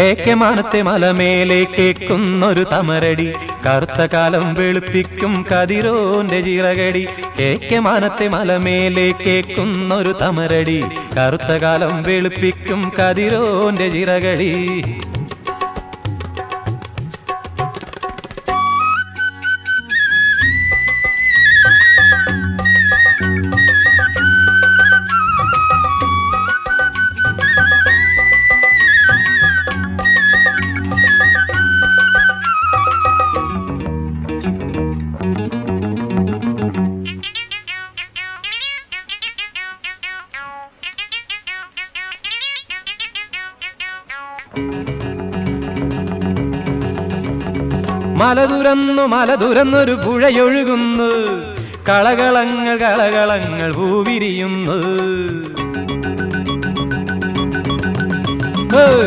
കേക്കെ മാനത്തെ മലമേലെ കേക്കുന്നൊരു തമരടി. കറുത്ത കാലം വെളുപ്പിക്കും കതിരോന്റെ ചിറകടി. കേക്കെ മാനത്തെ മലമേലെ കേക്കുന്നൊരു തമരടി. കറുത്ത കാലം വെളുപ്പിക്കും കതിരോന്റെ ചിറകടി. മല മലതുരന്നൊരു മല പുഴയൊഴുകുന്നു. കളകളങ്ങൾ കളകളങ്ങൾ പൂവിരിയുന്നു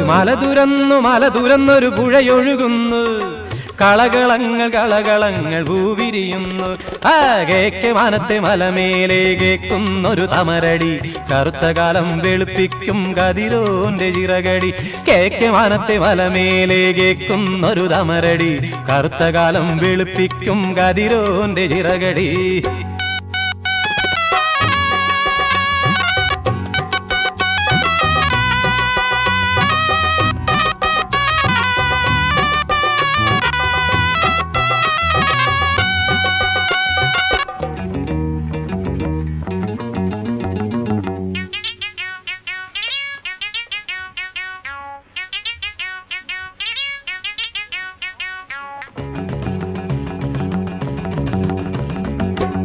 മലതുരന്നു മലതുരന്നൊരു പുഴയൊഴുകുന്നു. കളകളങ്ങൾ കളകളങ്ങൾ പൂവിരിയുന്നു ആ കേക്ക് മലമേലെ കേക്കുന്നൊരു തമരടി. കറുത്ത കാലം വെളുപ്പിക്കും കതിരോന്റെ ചിറകടി. കേക്ക് മാനത്തെ മലമേലെ കേക്കുന്നൊരു തമരടി. കറുത്ത കാലം വെളുപ്പിക്കും കതിരോന്റെ ചിറകടി.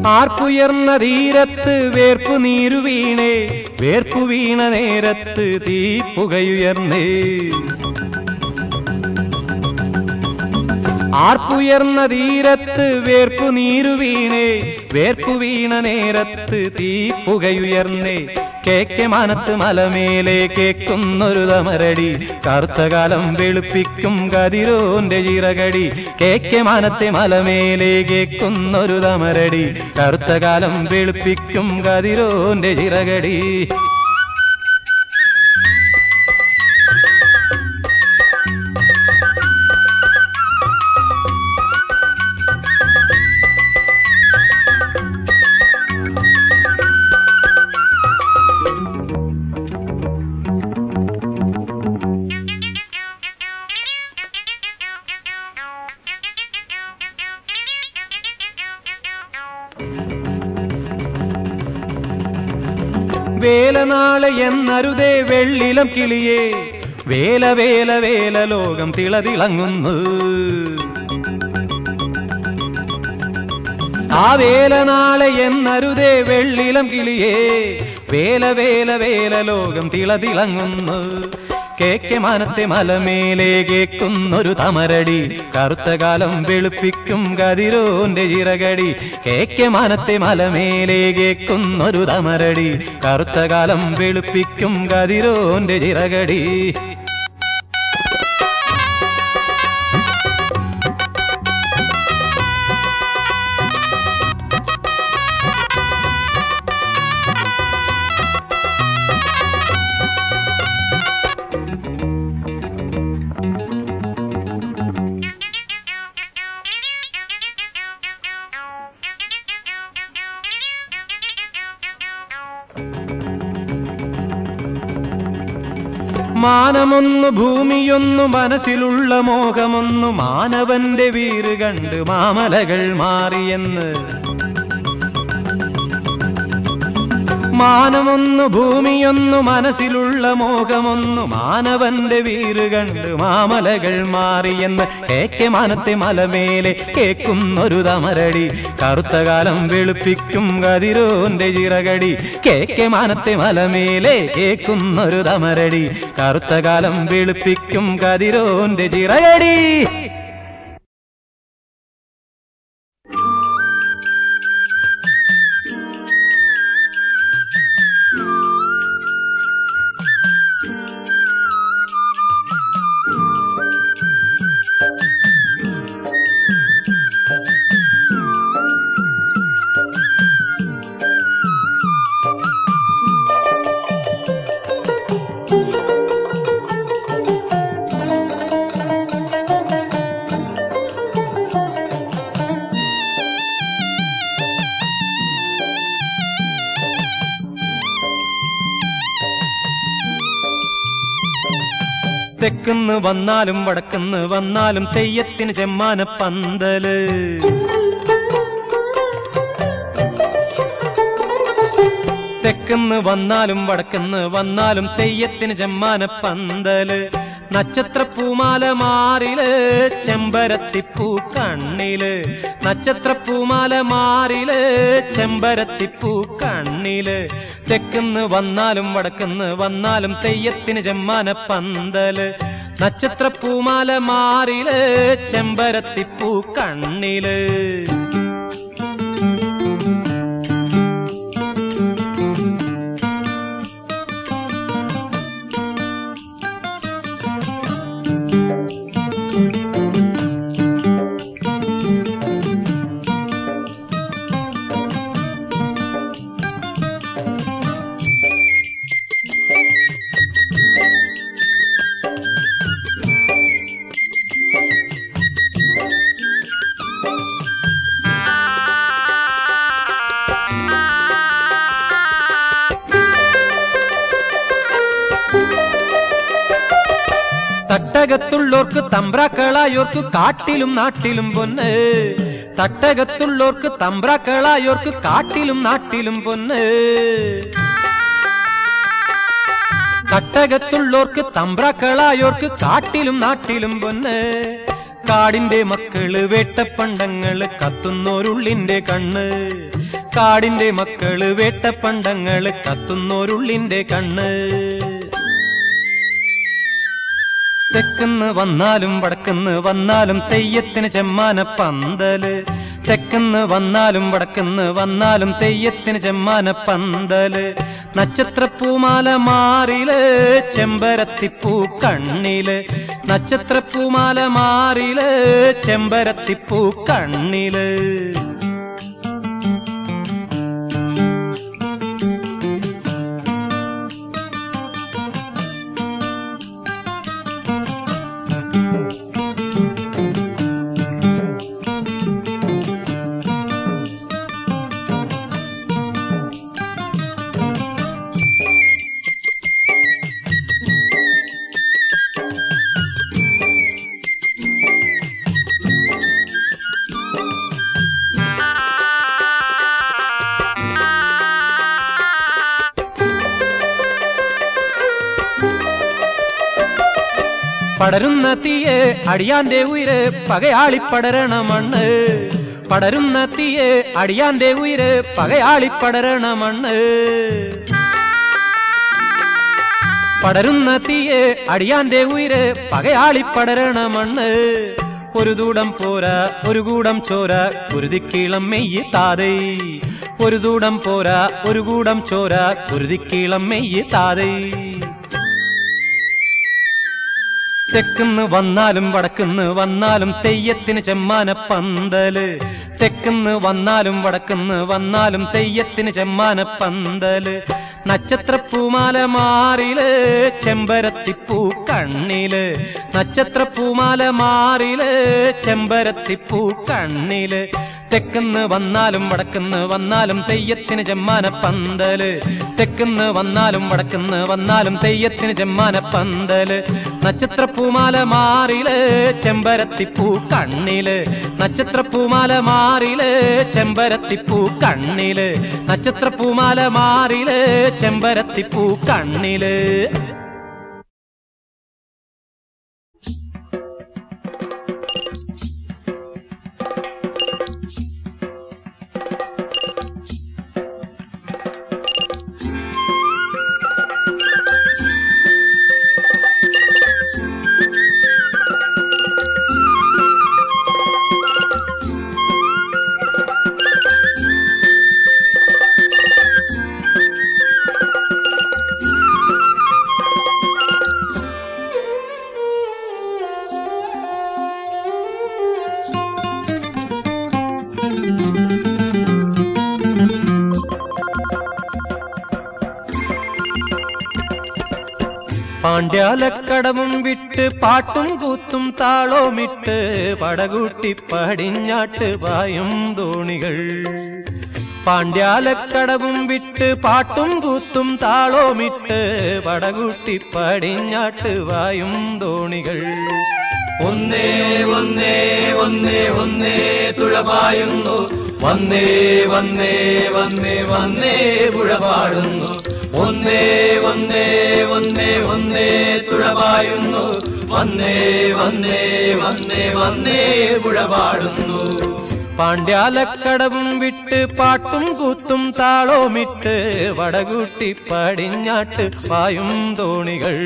ആർപ്പുയർന്ന തീരത്ത് വേർപ്പു നീരു വീണേ വേർപ്പു വീണ നേരത്ത് തീപ്പുകയുയർന്നേ ആർപ്പുയർന്ന തീരത്ത് വേർപ്പു നീരു വീണേ വേർപ്പു വീണ നേരത്ത് തീപ്പുകയുയർന്നേ കേക്കെ മനത്ത് മലമേലെ കേക്കുന്നൊരു തമരടി. കറുത്തകാലം വെളുപ്പിക്കും കതിരോന്റെ ചിറകടി. കേക്കെ മനത്തെ മലമേലെ കേക്കുന്നൊരു തമരടി. കറുത്തകാലം വെളുപ്പിക്കും കതിരോന്റെ ചിറകടി. എന്നരുതേ വെള്ളിലം കിളിയേ. വേല വേല വേല ലോകം തിളതിളങ്ങുന്നു. ആ വേല നാളെ എന്നരുതേ വെള്ളിലം കിളിയേ. വേല വേല വേല ലോകം തിളതിളങ്ങുന്നു. കേക്കെ മാനത്തെ മലമേലെ കേക്കുന്നൊരു തമരടി. കറുത്ത കാലം വെളുപ്പിക്കും കതിരോന്റെ ചിറകടി കേക്കെ മാനത്തെ മലമേലെ കേക്കുന്നൊരു തമരടി. കറുത്ത കാലം വെളുപ്പിക്കും കതിരോന്റെ ചിറകടി ഭൂമിയൊന്നു മനസ്സിലുള്ള മോഹമൊന്നു മാനവന്റെ വീറ് കണ്ട് മാമലകൾ മാറിയെന്ന് മാനമൊന്നു ഭൂമിയൊന്നു മനസ്സിലുള്ള മോഹമൊന്നു മാനവന്റെ വീറ് കണ്ട് മാമലകൾ മാറിയെന്ന് കേക്കെ മാനത്തെ മലമേലെ കേക്കുന്നൊരു തമരടി. കറുത്ത കാലം വെളുപ്പിക്കും കതിരോന്റെ ചിറകടി. കേക്കെ മാനത്തെ മലമേലെ കേക്കുന്നൊരു തമരടി. കറുത്ത കാലം വെളുപ്പിക്കും കതിരോന്റെ ചിറകടി. വന്നാലും വടക്കുന്ന് വന്നാലും തെയ്യത്തിന് ചെമ്മാന പന്തൽ. തെക്കുന്ന് വന്നാലും വടക്കുന്ന് വന്നാലും തെയ്യത്തിന് ചെമ്മാന പന്തൽ. നക്ഷത്ര പൂമാല മാറിൽ ചെമ്പരത്തിപ്പൂ കണ്ണിൽ. നക്ഷത്ര പൂമാല മാറിൽ ചെമ്പരത്തിപ്പൂ കണ്ണിൽ. തെക്കുന്ന് വന്നാലും വടക്കുന്ന് വന്നാലും തെയ്യത്തിന് ചെമ്മാന പന്തൽ. നക്ഷത്ര പൂമാല മാറിൽ ചെമ്പരത്തിപ്പൂ കണ്ണിൽ. തട്ടകത്തുള്ളോർക്ക് തമ്പ്രാക്കളായോർക്ക് കാട്ടിലും നാട്ടിലും പൊന്ന്. തട്ടകത്തുള്ളോർക്ക് തമ്പ്രാക്കളായോർക്ക് കാട്ടിലും നാട്ടിലും പൊന്ന്. തട്ടകത്തുള്ളോർക്ക് തമ്പ്രാക്കളായോർക്ക് കാട്ടിലും നാട്ടിലും പൊന്ന്. കാടിന്റെ മക്കൾ വേട്ടപ്പണ്ടങ്ങൾ കത്തുന്നോരുള്ളിന്റെ കണ്ണ്. കാടിന്റെ മക്കൾ വേട്ടപ്പണ്ടങ്ങൾ കത്തുന്നോരുള്ളിന്റെ കണ്ണ്. തെക്കുന്ന് വന്നാലും വടക്കുന്ന് വന്നാലും തെയ്യത്തിന് ചെമ്മാന പന്തൽ. തെക്കുന്ന് വന്നാലും വടക്കുന്ന് വന്നാലും തെയ്യത്തിന് ചെമ്മാന പന്തൽ. നക്ഷത്രപ്പൂമാല മാറിൽ ചെമ്പരത്തിപ്പൂ കണ്ണിൽ. നക്ഷത്രപ്പൂമാല മാറിൽ ചെമ്പരത്തിപ്പൂ കണ്ണിൽ. പടരുന്ന തീയെ അടിയാന്റെ ഉയര് പകയാളി പടരണ മണ്ണ്. പടരുന്ന തീയെ അടിയാന്റെ ഉയര് പകയാളി പടരണ മണ്ണ്. പടരുന്ന തീയെ അടിയാന്റെ ഉയര് പകയാളി പടരണ മണ്ണ്. ഒരു ദൂടം പോരാ ഒരു കൂടം ചോര കുരുതിക്കീളം മെയ്യ് താതൈ. ഒരു ദൂടം പോരാ ഒരു കൂടം ചോര കുരുതിക്കീളം മെയ്യ് താതൈ. തെക്കുന്ന് വന്നാലും വടക്കുന്ന് വന്നാലും തെയ്യത്തിന് ചെമ്മാന പന്തൽ. തെക്കുന്ന് വന്നാലും വടക്കുന്ന് വന്നാലും തെയ്യത്തിന് ചെമ്മാന പന്തൽ. നക്ഷത്രപ്പൂമാല മാറിൽ ചെമ്പരത്തിപ്പൂ കണ്ണിൽ. നക്ഷത്രപ്പൂമാല മാറിൽ ചെമ്പരത്തിപ്പൂ കണ്ണിൽ. തെക്കുന്ന് വന്നാലും വടക്കുന്ന് വന്നാലും തെയ്യത്തിന് ജമ്മാന പന്തൽ. തെക്കുന്ന് വന്നാലും വടക്കുന്ന് വന്നാലും തെയ്യത്തിന് ചെമ്മാന പന്തൽ. നക്ഷത്രപ്പൂമാല മാറിൽ ചെമ്പരത്തിപ്പൂ കണ്ണിൽ. നക്ഷത്രപ്പൂമാല മാറിൽ ചെമ്പരത്തിപ്പൂ കണ്ണിൽ. നക്ഷത്രപ്പൂമാല മാറിൽ ചെമ്പരത്തിപ്പൂ കണ്ണിൽ. പാണ്ഡ്യാലക്കടവും വിട്ട് പാട്ടും കൂത്തും താളോമിട്ട് പടകൂട്ടി പടിഞ്ഞാട്ട് വായും തോണികൾ. പാണ്ഡ്യാലക്കടവും വിട്ട് പാട്ടും കൂത്തും താളോമിട്ട് പടകൂട്ടി പടിഞ്ഞാട്ട് വായും തോണികൾ. ഒന്നേ ഒന്നേ ഒന്നേ ഒന്നേ തുഴപായുന്നു വന്നേ വന്നേ വന്നേ വന്നേ പുഴപാടുന്നു ഒന്നേ ഒന്നേ ഒന്നേ ഒന്നേ തുഴപായുന്നു വന്നേ വന്നേ വന്നേ വന്നേ പുഴപാടുന്നു പാണ്ഡ്യാലക്കടവും വിട്ട് പാട്ടും കൂത്തും താളോമിട്ട് വടകൂട്ടി പടിഞ്ഞാട്ട് പായും തോണികൾ.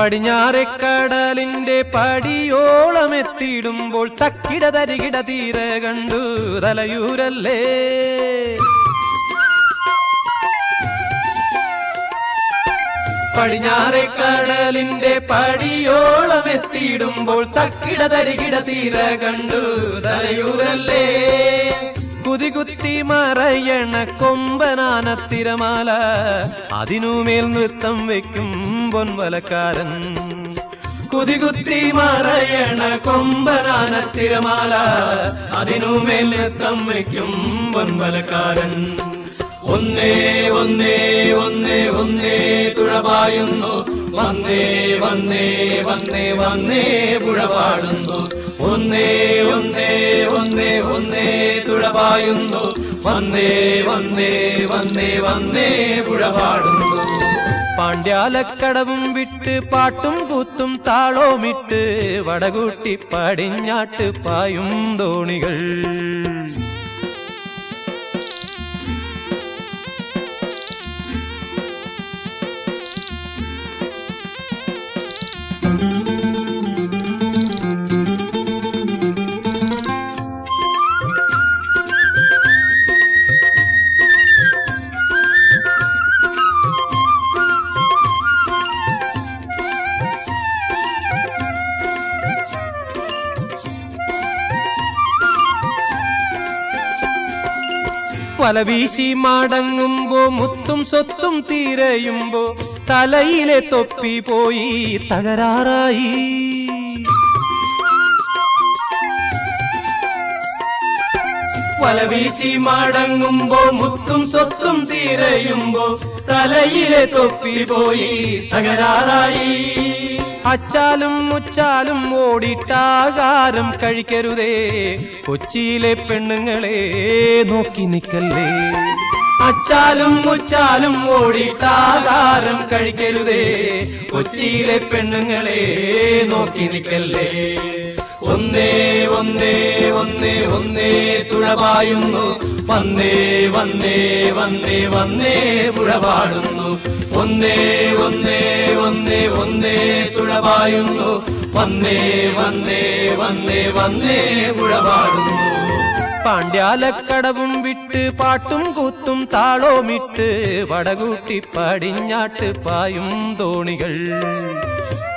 പടിഞ്ഞാറെക്കടലിന്റെ പടിയോളമെത്തിയിടുമ്പോൾ തക്കിട തരികിട തീര കണ്ടു തലയൂരല്ലേ? പടിഞ്ഞാറെ കടലിന്റെ പടിയോളം പടിയോളമെത്തിയിടുമ്പോൾ തക്കിട തരികിട തീര കണ്ടു തലയൂരല്ലേ? കുതികുത്തി മറയണ കൊമ്പനാന തിരമാല. അതിനുമേൽ നൃത്തം വെക്കും പൊൻവലക്കാരൻ. കുതികുത്തി മറയണ കൊമ്പനാന തിരമാല. അതിനുമേൽ നൃത്തം വെക്കും പൊൻവലക്കാരൻ. ഒന്നേ ഒന്നേ ഒന്നേ ഒന്നേ തുഴപായുന്നു വന്നേ വന്നേ വന്നേ വന്നേ പുഴപാടുന്നു ഒന്നേ ഒന്നേ ഒന്നേ ഒന്നേ തുഴപായുന്നു വന്നേ വന്നേ വന്നേ വന്നേ പുഴപാടുന്നു. പാണ്ഡ്യാലക്കടവും വിട്ട് പാട്ടും കൂത്തും താളോമിട്ട് വടകൂട്ടി പടിഞ്ഞാട്ട് പായും തോണികൾ വല വീശി മടങ്ങുമ്പോ മുത്തും സ്വത്തും തീരയുമ്പോ തലയിലെ തൊപ്പി പോയി തകരാറായി. വല വീശി മടങ്ങുമ്പോ മുത്തും സ്വത്തും തീരയുമ്പോ തലയിലെ തൊപ്പി പോയി തകരാറായി. അച്ചാലും മുച്ചാലും ഓടിട്ടാകാരം കഴിക്കരുതേ. കൊച്ചിയിലെ പെണ്ണുങ്ങളെ നോക്കി നിൽക്കല്ലേ. അച്ചാലും മുച്ചാലും ഓടിട്ടാകാരം കഴിക്കരുതേ. കൊച്ചിയിലെ പെണ്ണുങ്ങളെ നോക്കി നിൽക്കല്ലേ. ഒന്നേ ഒന്നേ ഒന്നേ ഒന്നേ തുഴപായുന്നു. വന്നേ വന്നേ വന്നേ വന്നേ പുഴപാടുന്നു. ഒന്നേ ഒന്നേ ഒന്നേ ഒന്നേ തുഴപായുന്നു വന്നേ വന്നേ വന്നേ വന്നേ ഉഴവാടുന്നു. പാണ്ഡ്യാലക്കടവും വിട്ട് പാട്ടും കൂത്തും താളോമിട്ട് വടകൂട്ടി പടിഞ്ഞാട്ട് പായും തോണികൾ.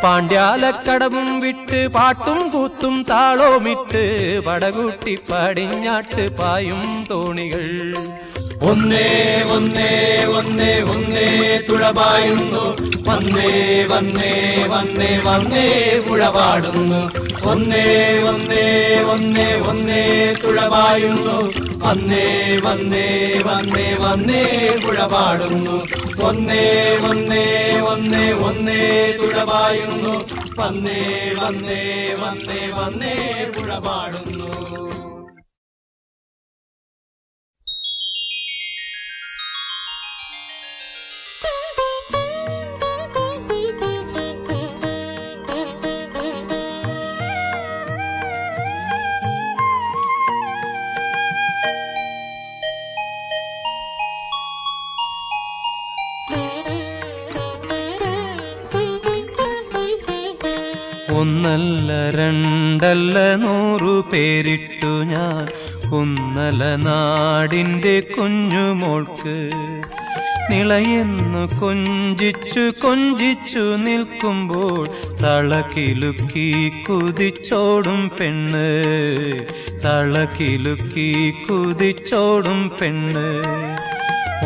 പാണ്ഡ്യാലക്കടവും വിട്ട് പാട്ടും കൂത്തും താളോമിട്ട് വടകൂട്ടി പടിഞ്ഞാട്ട് പായും തോണികൾ. ഒന്നേ ഒന്നേ ഒന്നേ ഒന്നേ തുഴപായുന്നു. വന്നേ വന്നേ വന്നേ വന്നേ കുഴപാടുന്നു ഒന്നേ ഒന്നേ ഒന്നേ ഒന്നേ തുഴപായുന്നു. വന്നേ വന്നേ വന്നേ വന്നേ കുഴപാടുന്നു ഒന്നേ ഒന്നേ ഒന്നേ ഒന്നേ തുഴപായുന്നു. വന്നേ വന്നേ വന്നേ വന്നേ പുഴപാടുന്നു രണ്ടല്ല നൂറു പേരിട്ടു ഞാൻ. കുന്നല നാടിന്റെ കുഞ്ഞുമോൾക്ക് നിളയെന്നു കൊഞ്ചിച്ചു കൊഞ്ചിച്ചു നിൽക്കുമ്പോൾ തളകിലുക്കി കുതിച്ചോടും പെണ്ണ്. തളകിലുക്കി കുതിച്ചോടും പെണ്ണ്.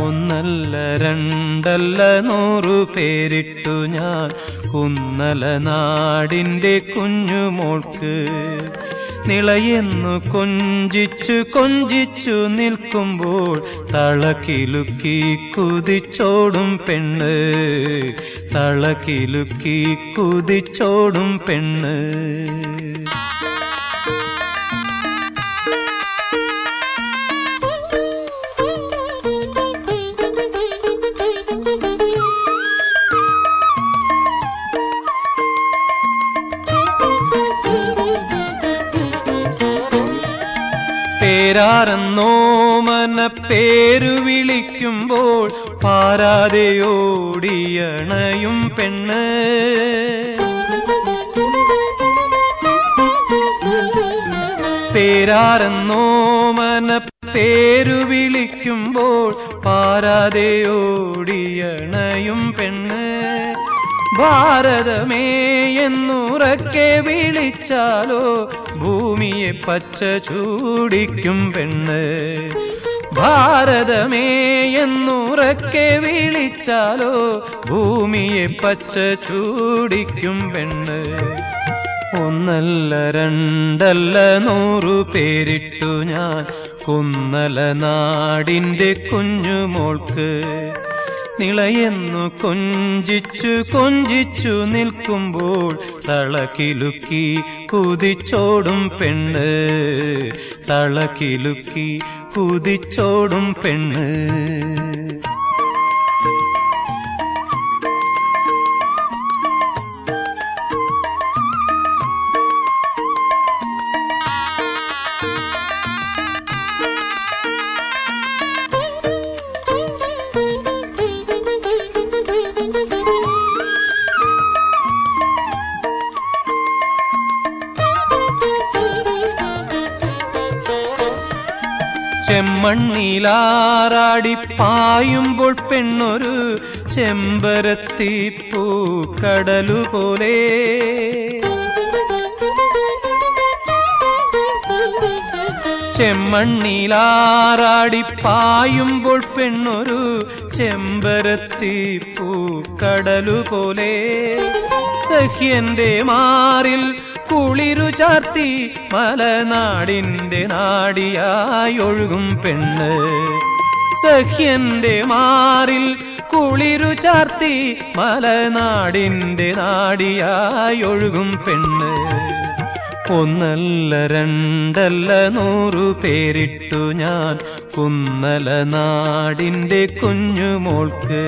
ഒന്നല്ല രണ്ടല്ല നൂറു പേരിട്ടു ഞാൻ. കുന്നല നാടിന്റെ കുഞ്ഞുമോൾക്ക് നിളയെന്നു കൊഞ്ചിച്ചു കൊഞ്ചിച്ചു നിൽക്കുമ്പോൾ തളക്കിലുക്കി കുതിച്ചോടും പെണ്ണ്. തളക്കിലുക്കി കുതിച്ചോടും പെണ്ണ്. പേരാരെന്നോ മന പേരു വിളിക്കുമ്പോൾ പാരാതെയോടിയണയും പെണ്ണ്. ചേരാറെന്നോ മന പേരു വിളിക്കുമ്പോൾ പാരാതെയോടിയണയും പെണ്ണ്. ഭാരതമേ എന്നുറക്കെ വിളിച്ചാലോ ഭൂമിയെ പച്ച ചൂടിക്കും പെണ്ണ്. ഭാരതമേ എന്നുറക്കെ വിളിച്ചാലോ ഭൂമിയെ പച്ച ചൂടിക്കും പെണ്ണ്. ഒന്നല്ല രണ്ടല്ല നൂറു പേരിട്ടു ഞാൻ. കുന്നല നാടിന്റെ കുഞ്ഞുമോൾക്ക് നിളയെന്നു കൊഞ്ചിച്ചു കൊഞ്ചിച്ചു നിൽക്കുമ്പോൾ തളകിലുക്കി കുതിച്ചോടും പെണ്ണ്. തളകിലുക്കി കുതിച്ചോടും പെണ്ണ്. ചെമ്മണ്ണിലാറാടി പായുമ്പോൾ പെണ്ണൊരു ചെമ്പരത്തി പൂക്കടലു പോലെ ചെമ്മണ്ണിലാറാടി പായുമ്പോൾ പെണ്ണൊരു ചെമ്പരത്തി പൂക്കടലു പോലെ സഖ്യന്റെ മാറിൽ കുളിരു ചാർത്തി മലനാടിന്റെ നാടിയായി ഒഴുകും പെണ്ണ്. സഖ്യന്റെ മാറിൽ കുളിരു ചാർത്തി മലനാടിന്റെ നാടിയായി ഒഴുകും പെണ്ണ്. ഒന്നല്ല രണ്ടല്ല നൂറു പേരിട്ടു ഞാൻ കുന്നല നാടിന്റെ കുഞ്ഞുമോൾക്ക്.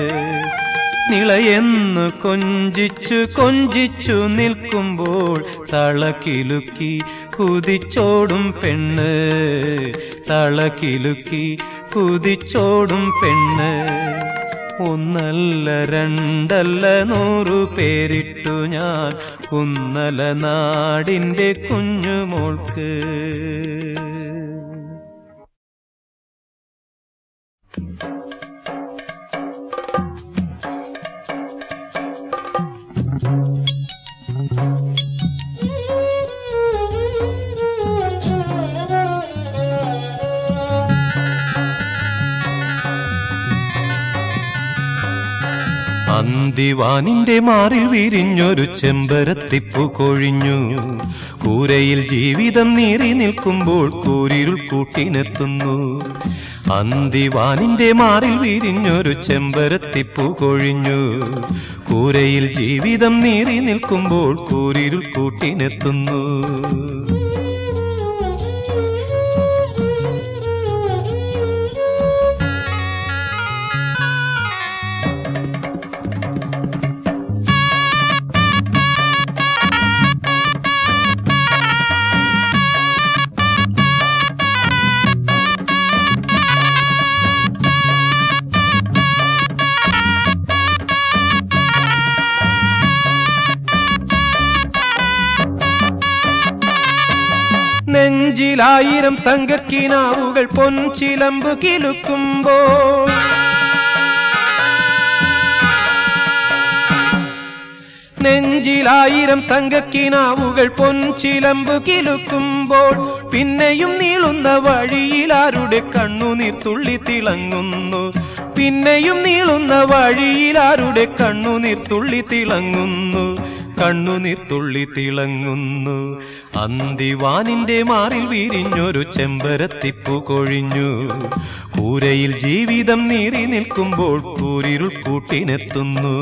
നിളയെന്നു കൊഞ്ചിച്ചു കൊഞ്ചിച്ചു നിൽക്കുമ്പോൾ തളകിലുക്കി കുതിച്ചോടും പെണ്ണ്. തളകിലുക്കി കുതിച്ചോടും പെണ്ണ്. ഒന്നല്ല രണ്ടല്ല നൂറു പേരിട്ടു ഞാൻ. കുന്നല നാടിന്റെ കുഞ്ഞുമോൾക്ക്. അന്തിവാനിന്റെ മാറിൽ വിരിഞ്ഞൊരു ചെമ്പരത്തിപ്പു കൊഴിഞ്ഞു. കൂരയിൽ ജീവിതം നീറി നിൽക്കുമ്പോൾ കൂരിരുൾ കൂട്ടിനെത്തുന്നു. അന്തിവാനിന്റെ മാറിൽ വിരിഞ്ഞൊരു ചെമ്പരത്തിപ്പു കൊഴിഞ്ഞു. കൂരയിൽ ജീവിതം നീറി നിൽക്കുമ്പോൾ കൂരിരുൾ കൂട്ടിനെത്തുന്നു. നെഞ്ചിലായിരം തങ്കക്കിനാവുകൾ പൊൻചിലമ്പ് കിലുക്കുമ്പോൾ. നെഞ്ചിലായിരം തങ്കക്കിനാവുകൾ പൊൻചിലമ്പ് കിലുക്കുമ്പോൾ. പിന്നെയും നീളുന്ന വഴിയിൽ ആരുടെ കണ്ണുനീർ തുള്ളി തിളങ്ങുന്നു. പിന്നെയും നീളുന്ന വഴിയിൽ ആരുടെ കണ്ണുനീർ തുള്ളി തിളങ്ങുന്നു. കണ്ണുനീർ തുള്ളി തിളങ്ങുന്നു. അന്തിവാനിന്റെ മാറിൽ വിരിഞ്ഞൊരു ചെമ്പരത്തിപ്പു കൊഴിഞ്ഞു. കൂരയിൽ ജീവിതം നീറി നിൽക്കുമ്പോൾ കൂരിരുൾ കൂട്ടിനെത്തുന്നു.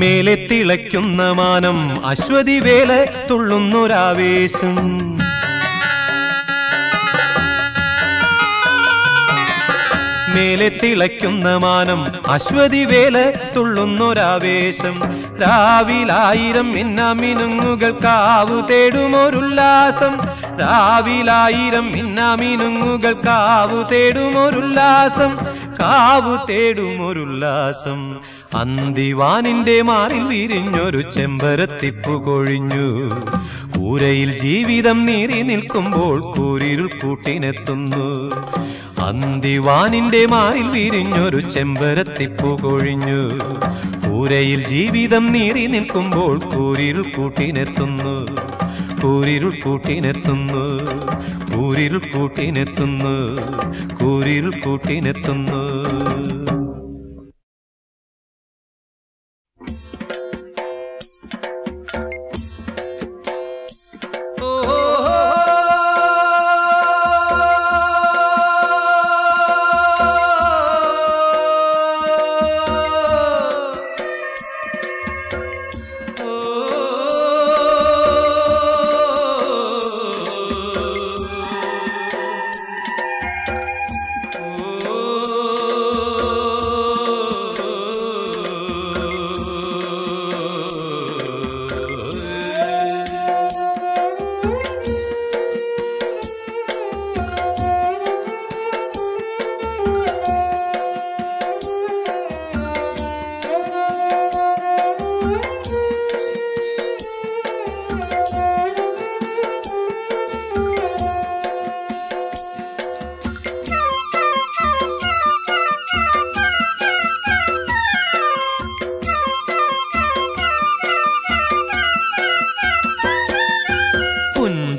മേലെ തിളയ്ക്കുന്ന മാനം അശ്വതി വേല തുള്ളുന്നൊരാവേശം. മേലെ തിളയ്ക്കുന്ന മാനം അശ്വതി വേല തുള്ളുന്നൊരാവേശം. രാവിലായിരം മിന്നാമിനുങ്ങുകൾ കാവു തേടുമൊരുല്ലാസം. രാവിലായിരം മിന്നാമിനുങ്ങുകൾ കാവു തേടുമൊരുല്ലാസം. കാവു തേടുമൊരുല്ലാസം. അന്തിവാനിന്റെ മാറിൽ വിരിഞ്ഞൊരു ചെമ്പരത്തിപ്പു കൊഴിഞ്ഞു. കൂരയിൽ ജീവിതം നീറി നിൽക്കുമ്പോൾ കൂരിരുൾ കൂട്ടിനെത്തുന്നു. അന്തിവാനിന്റെ മാറിൽ വിരിഞ്ഞൊരു ചെമ്പരത്തിപ്പു കൊഴിഞ്ഞു. കൂരയിൽ ജീവിതം നീറി നിൽക്കുമ്പോൾ കൂരിരുൾ കൂട്ടിനെത്തുന്നു. കൂരിരുൾ കൂട്ടിനെത്തുന്നു. കൂരിരുൾ കൂട്ടിനെത്തുന്നു. കൂരിരുൾ കൂട്ടിനെത്തുന്നു.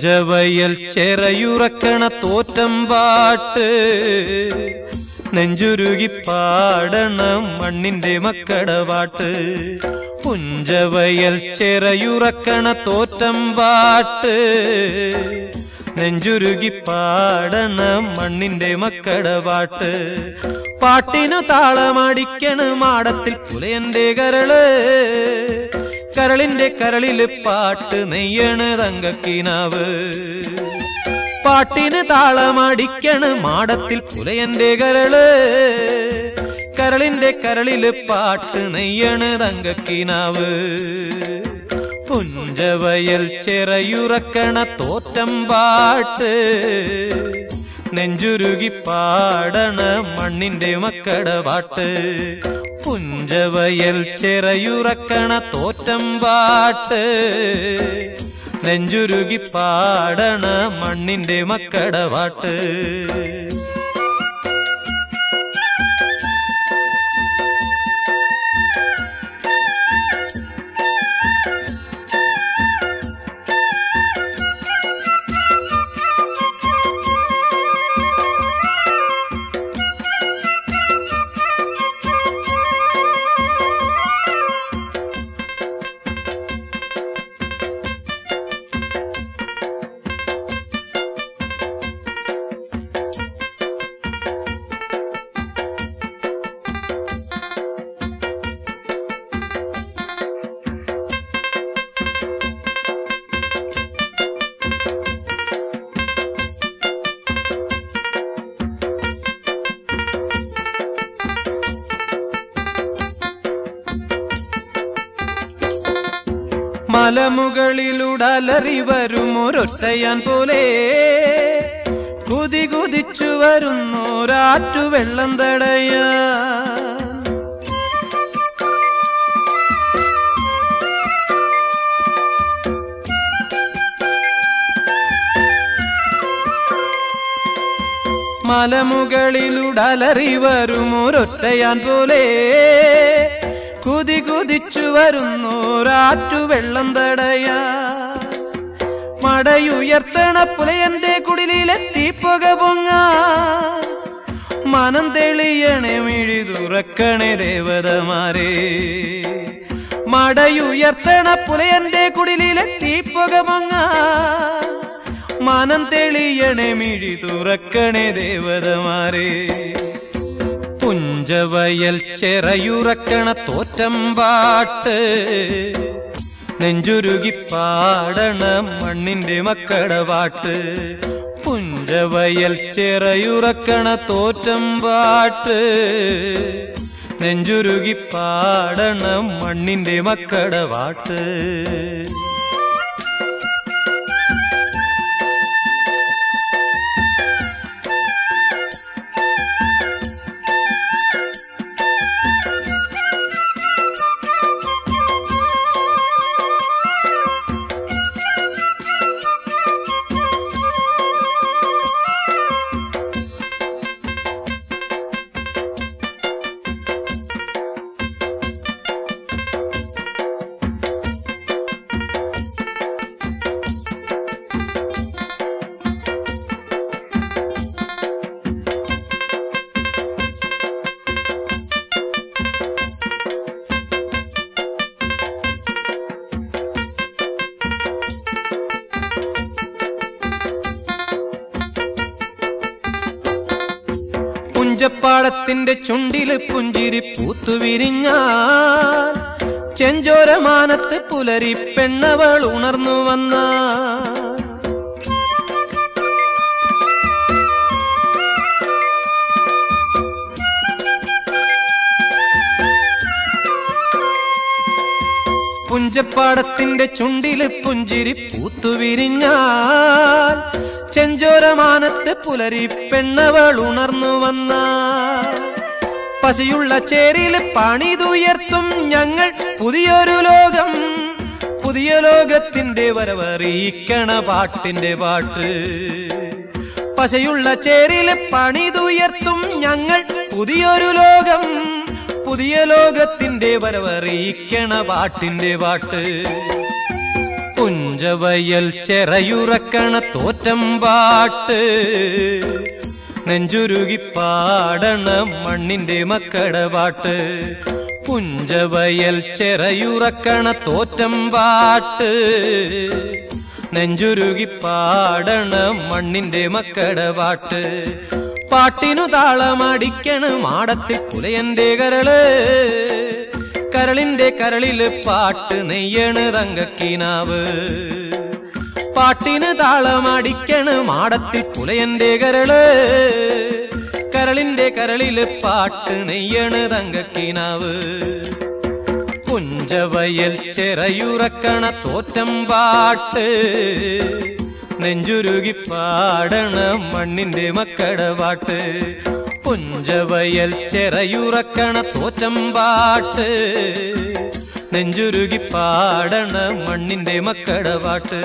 പുഞ്ചവയൽ ചെറയുറക്കണ തോറ്റം പാട്ട്. നെഞ്ചുരുകി പാടണം മണ്ണിന്റെ മക്കടവാട്ട്. പുഞ്ചവയൽ ചെറയുറക്കണ തോറ്റം പാട്ട്. നെഞ്ചുരുകി പാടണം മണ്ണിന്റെ മക്കടവാട്ട്. പാട്ടിനു താളമടിക്കണ് മാടത്തിൽ പുലയന്റെ കരൾ. കരളിന്റെ കരളിൽ പാട്ട് നെയ്യണ് തങ്കക്കിനാവ്. പാട്ടിന് താളമടിക്കണ് മാടത്തിൽ പുലയന്റെ കരൾ. കരളിന്റെ കരളിൽ പാട്ട് നെയ്യണ് തങ്കക്കിനാവ്. പുഞ്ചവയൽ ചെറയുറക്കണ തോറ്റം പാട്ട്. നെഞ്ചുരുകി പാടണ മണ്ണിന്റെ മക്കട പാട്ട്. പുഞ്ചവയൽ ചെറയുറക്കണ തോറ്റം പാട്ട്. നെഞ്ചുരുകി പാടണ മണ്ണിന്റെ മക്കട പാട്ട്. മലമുകളിലുടലറി വരും പോലെ കുതി കുതിച്ചു വരുന്നോരാറ്റു വെള്ളം തടയ മലമുകളിലുടലറി വരും ഒരൊറ്റയാൻ പോലെ കുതി കുതിച്ചു വരുന്നോരാറ്റു വെള്ളം തടയ. മടയുയർത്തണ പുലയന്റെ കുടിലെത്തി പുക പൊങ്ങ. മനം തെളിയണേ മിഴിതുറക്കണേ ദേവതമാരേ. മടയുയർത്തണ പുലയന്റെ കുടിലെത്തി പുക പൊങ്ങ. മനം തെളിയണേ മിഴി ദേവതമാരേ ദേവതമാരെ. പുഞ്ചവയൽ ചെറയുറക്കണ തോറ്റം പാട്ട്. നെഞ്ചുരുകി പാടണ മണ്ണിന്റെ മക്കട പാട്ട് പുഞ്ചവയൽ ചെറയുറക്കണ തോറ്റം പാട്ട്. നെഞ്ചുരുകി പാടണം മണ്ണിന്റെ മക്കട പാട്ട് ചുണ്ടിൽ പുഞ്ചിരി പൂത്തുവിരിഞ്ഞാൽ ചെഞ്ചോരമാനത്ത് പുലരി പെണ്ണവൾ ഉണർന്നു വന്ന പുഞ്ചപ്പാടത്തിന്റെ ചുണ്ടിൽ പുഞ്ചിരി പൂത്തുവിരിഞ്ഞാൽ ചെഞ്ചോരമാനത്ത് പുലരി പെണ്ണവൾ ഉണർന്നു വന്ന പശയുള്ള ചേരിയിൽ പണിതുയർത്തും ഞങ്ങൾ പുതിയൊരു ലോകം. പുതിയ ലോകത്തിന്റെ വരവറിയിക്കണ പാട്ടിന്റെ പാട്ട്. പശയുള്ള ചേരിയിൽ പണിതുയർത്തും ഞങ്ങൾ പുതിയൊരു ലോകം. പുതിയ ലോകത്തിന്റെ വരവറിയിക്കണ പാട്ടിന്റെ പാട്ട്. പുഞ്ചവയൽ ചെറയുറക്കണ തോറ്റം പാട്ട്. നെഞ്ചുരുകി പാടണം മണ്ണിന്റെ മക്കട പാട്ട് പുഞ്ചവയൽ ചെറയുറക്കണ തോറ്റം പാട്ട്. നെഞ്ചുരുകി പാടണം മണ്ണിന്റെ മക്കട പാട്ട് പാട്ടിനു താളമടിക്കണ് മാടത്തിൽ പുലയന്റെ കരൾ. കരളിന്റെ കരളിൽ പാട്ട് നെയ്യണ് തങ്കക്കിനാവ് പാട്ടിന് താളമടിക്കണ് മാടത്തിൽ പുലയന്റെ കരൾ. കരളിന്റെ കരളിൽ പാട്ട് നെയ്യണ് തങ്കക്കിനാവ്. പുഞ്ചവയൽ ചെറയുറക്കണ തോറ്റം പാട്ട്. നെഞ്ചുരുകി പാടണ മണ്ണിന്റെ മക്കട പാട്ട് പുഞ്ചവയൽ ചെറയുറക്കണ തോറ്റം പാട്ട്. നെഞ്ചുരുകി പാടണ മണ്ണിന്റെ മക്കട പാട്ട്